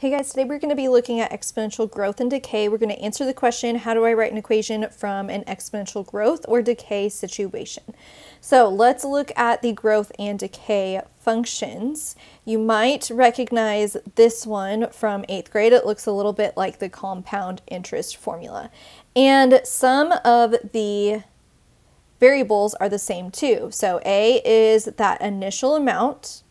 Hey guys, today we're going to be looking at exponential growth and decay. We're going to answer the question, how do I write an equation from an exponential growth or decay situation? So let's look at the growth and decay functions. You might recognize this one from eighth grade. It looks a little bit like the compound interest formula. And some of the variables are the same too. So A is that initial amount,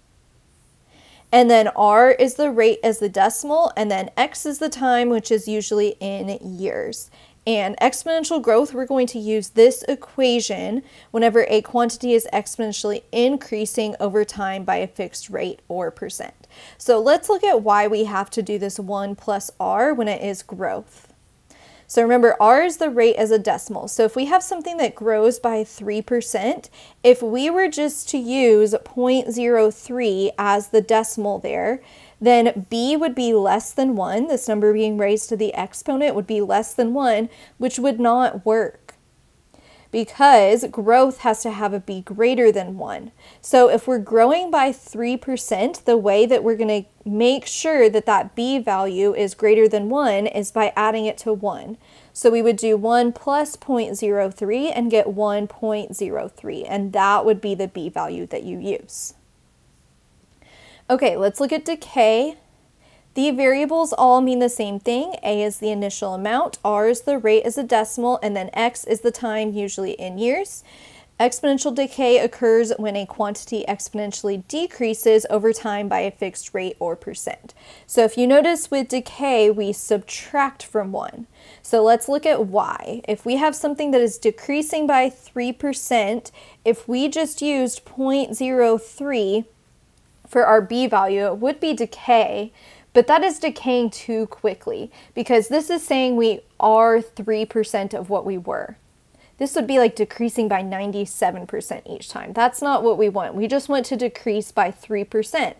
and then R is the rate as the decimal, and then X is the time, which is usually in years. And exponential growth, we're going to use this equation whenever a quantity is exponentially increasing over time by a fixed rate or percent. So let's look at why we have to do this 1 plus R when it is growth. So remember, R is the rate as a decimal. So if we have something that grows by 3%, if we were just to use 0.03 as the decimal there, then b would be less than 1. This number being raised to the exponent would be less than 1, which would not work because growth has to have a b greater than 1. So if we're growing by 3%, the way that we're going to make sure that that b value is greater than 1 is by adding it to 1. So we would do 1 plus 0.03 and get 1.03, and that would be the b value that you use. Okay, let's look at decay. The variables all mean the same thing. A is the initial amount, R is the rate as a decimal, and then X is the time, usually in years. Exponential decay occurs when a quantity exponentially decreases over time by a fixed rate or percent. So if you notice with decay, we subtract from 1. So let's look at why. If we have something that is decreasing by 3%, if we just used 0.03 for our b value, it would be decay, but that is decaying too quickly because this is saying we are 3% of what we were. This would be like decreasing by 97% each time. That's not what we want. We just want to decrease by 3%.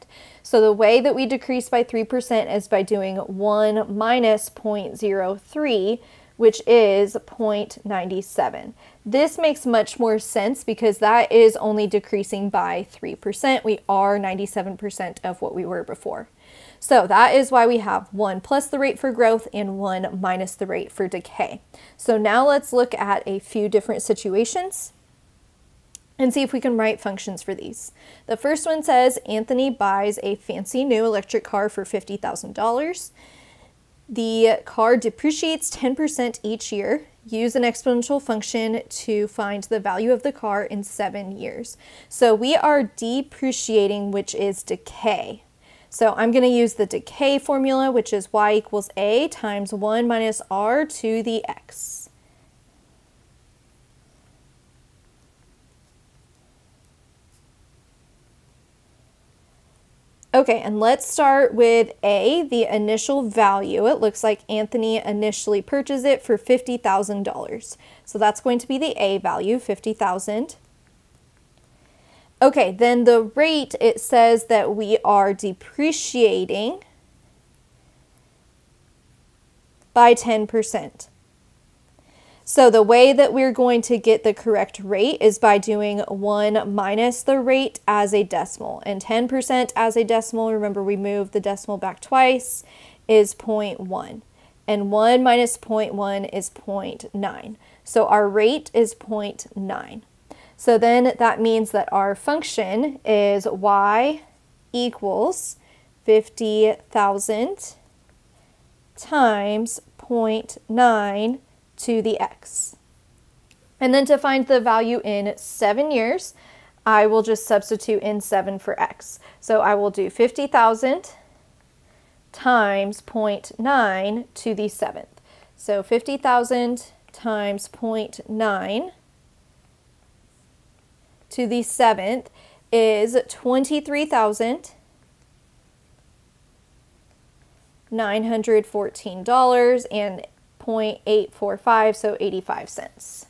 So the way that we decrease by 3% is by doing 1 minus 0.03, which is 0.97. This makes much more sense because that is only decreasing by 3%. We are 97% of what we were before. So that is why we have 1 plus the rate for growth and 1 minus the rate for decay. So now let's look at a few different situations and see if we can write functions for these. The first one says Anthony buys a fancy new electric car for $50,000. The car depreciates 10% each year. Use an exponential function to find the value of the car in seven years. So we are depreciating, which is decay. So I'm going to use the decay formula, which is y equals a times 1 minus r to the x. Okay, and let's start with A, the initial value. It looks like Anthony initially purchased it for $50,000. So that's going to be the A value, 50,000. Okay, then the rate, it says that we are depreciating by 10%. So the way that we're going to get the correct rate is by doing 1 minus the rate as a decimal. And 10% as a decimal, remember we moved the decimal back twice, is 0.1. And 1 minus 0.1 is 0.9. So our rate is 0.9. So then that means that our function is y equals 50,000 times 0.9 to the x. And then to find the value in seven years, I will just substitute in 7 for x. So I will do 50,000 times 0.9 to the 7th. So 50,000 times 0.9 to the seventh is twenty-three thousand nine hundred fourteen dollars and 0.845, so 85 cents.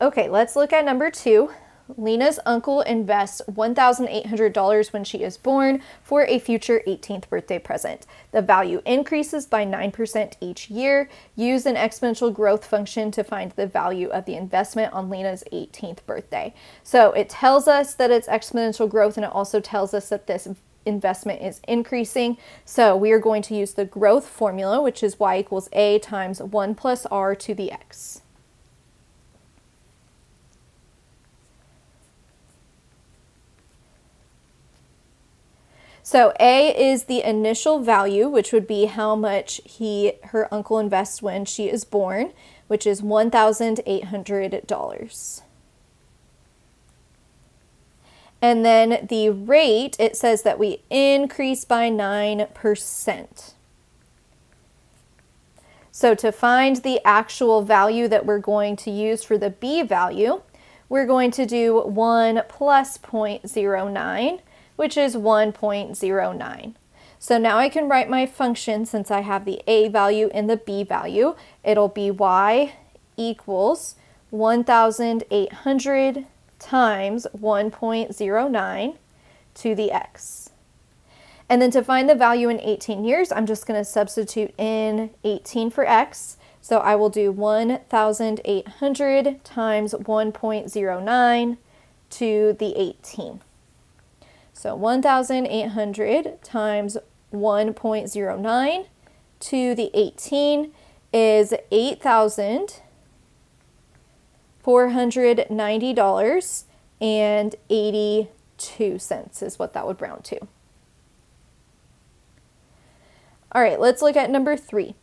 Okay, let's look at number two. Lena's uncle invests $1,800 when she is born for a future 18th birthday present. The value increases by 9% each year. Use an exponential growth function to find the value of the investment on Lena's 18th birthday. So it tells us that it's exponential growth and it also tells us that this investment is increasing. So we are going to use the growth formula, which is y equals a times 1 plus r to the x. So A is the initial value, which would be how much he her uncle invests when she is born, which is $1,800. And then the rate, it says that we increase by 9%. So to find the actual value that we're going to use for the B value, we're going to do 1 plus 0.09, which is 1.09. So now I can write my function since I have the A value and the B value. It'll be y equals 1,800 times 1.09 to the x. And then to find the value in 18 years, I'm just going to substitute in 18 for x. So I will do 1,800 times 1.09 to the 18. So 1,800 times 1.09 to the 18 is 8,000 $490.82 is what that would round to. All right, let's look at number three.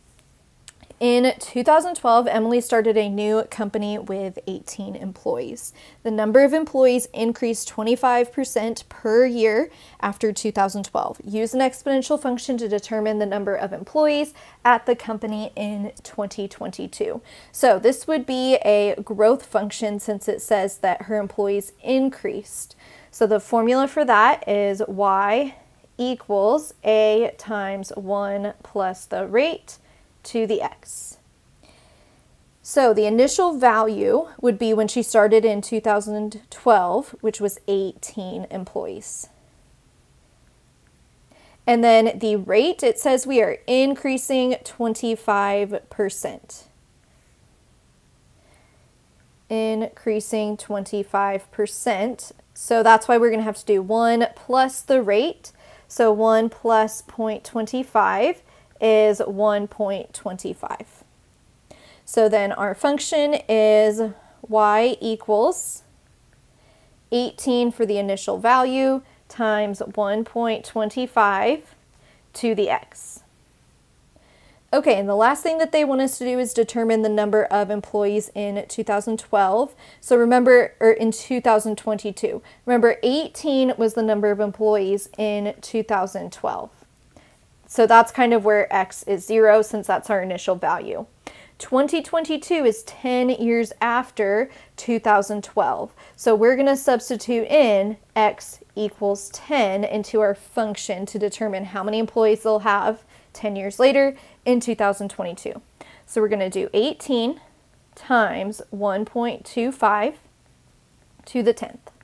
In 2012, Emily started a new company with 18 employees. The number of employees increased 25% per year after 2012. Use an exponential function to determine the number of employees at the company in 2022. So this would be a growth function since it says that her employees increased. So the formula for that is y equals a times 1 plus the rate to the x. So the initial value would be when she started in 2012, which was 18 employees. And then the rate, it says we are increasing 25%. Increasing 25%. So that's why we're going to have to do 1 plus the rate. So 1 plus 0.25 is 1.25. So then our function is y equals 18 for the initial value times 1.25 to the x. Okay, and the last thing that they want us to do is determine the number of employees in 2012. So remember, or in 2022. Remember, 18 was the number of employees in 2012. So that's kind of where x is 0 since that's our initial value. 2022 is 10 years after 2012. So we're going to substitute in x equals 10 into our function to determine how many employees they'll have 10 years later in 2022. So we're going to do 18 times 1.25 to the 10th.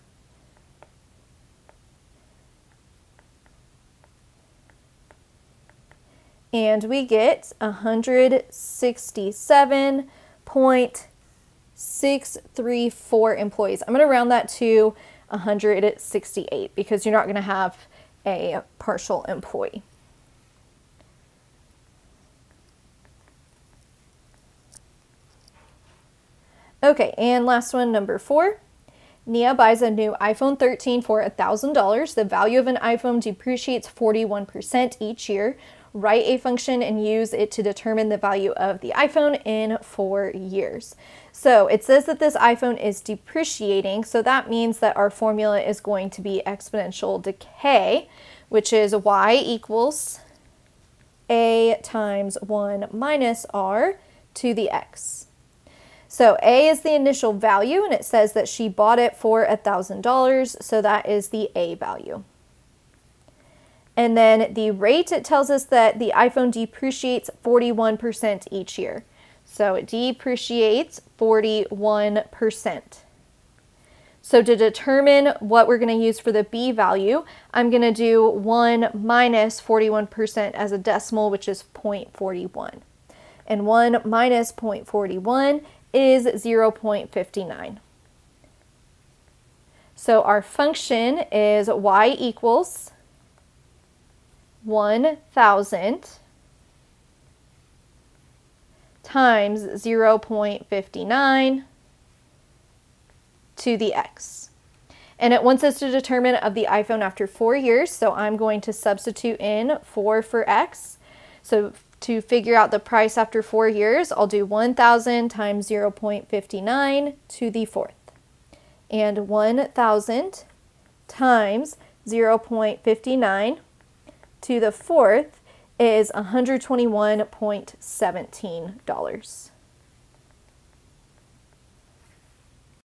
And we get 167.634 employees. I'm going to round that to 168 because you're not going to have a partial employee. Okay, and last one, number four. Nia buys a new iPhone 13 for $1,000. The value of an iPhone depreciates 41% each year write a function and use it to determine the value of the iPhone in four years. So it says that this iPhone is depreciating, so that means that our formula is going to be exponential decay, which is y equals a times 1 minus r to the x. So A is the initial value, and it says that she bought it for $1,000, so that is the A value. And then the rate, it tells us that the iPhone depreciates 41% each year. So it depreciates 41%. So to determine what we're going to use for the B value, I'm going to do 1 minus 41% as a decimal, which is 0.41. And 1 minus 0.41 is 0.59. So our function is y equals 1000 times 0.59 to the x. And it wants us to determine of the iPhone after four years, so I'm going to substitute in 4 for x. So to figure out the price after four years, I'll do 1,000 times 0.59 to the fourth. And 1,000 times 0.59 to the fourth is $121.17.